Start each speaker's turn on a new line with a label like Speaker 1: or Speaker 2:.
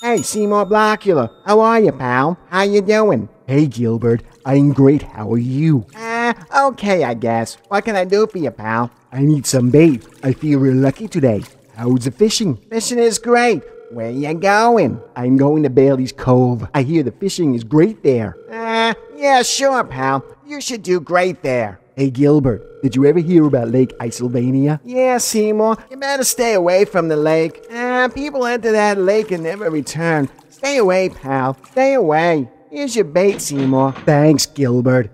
Speaker 1: Hey, Seymore Blockula. How are you, pal? How you doing?
Speaker 2: Hey, Gilbert. I'm great. How are you?
Speaker 1: Ah, okay, I guess. What can I do for you, pal?
Speaker 2: I need some bait. I feel real lucky today. How's the fishing?
Speaker 1: Fishing is great. Where you going?
Speaker 2: I'm going to Bailey's Cove. I hear the fishing is great there.
Speaker 1: Ah, yeah, sure, pal. You should do great there.
Speaker 2: Hey, Gilbert, did you ever hear about Lake Isylvania?
Speaker 1: Yeah, Seymore, you better stay away from the lake. Ah, people enter that lake and never return. Stay away, pal. Stay away. Here's your bait, Seymore.
Speaker 2: Thanks, Gilbert.